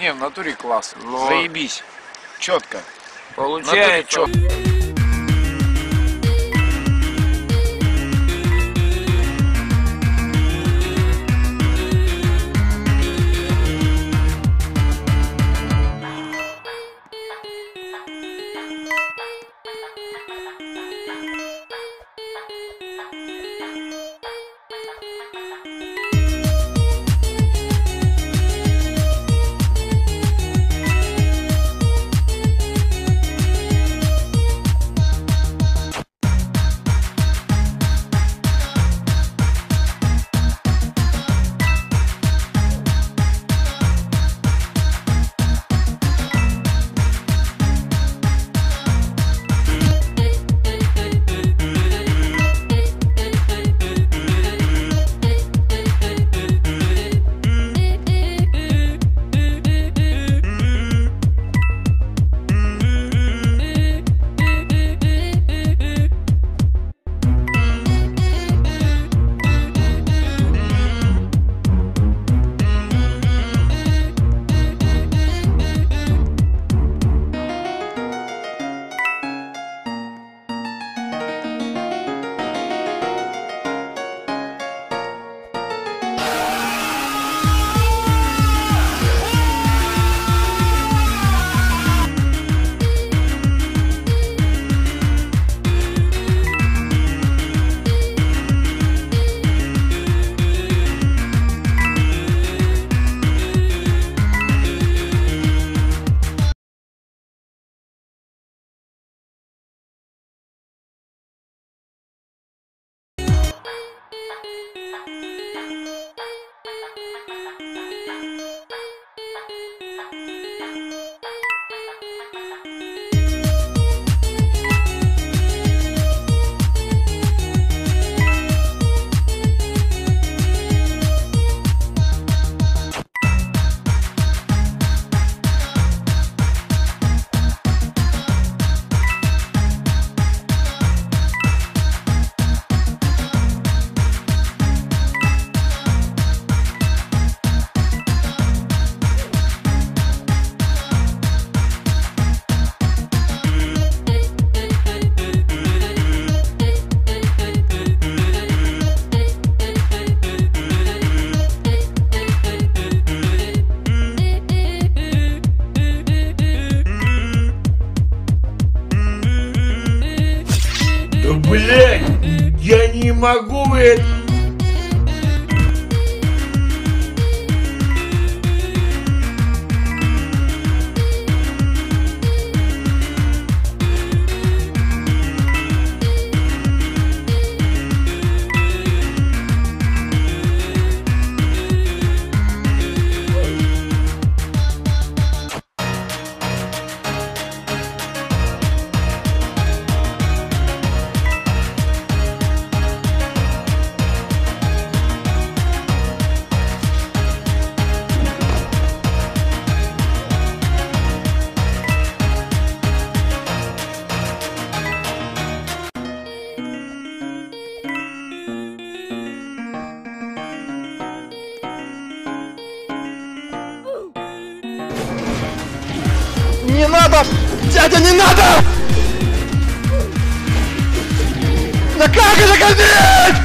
Не, в натуре класс. Но- Заебись. Четко. Получается. четко. Блять, я не могу это. Не надо! Дядя, не надо! Да как это кормить?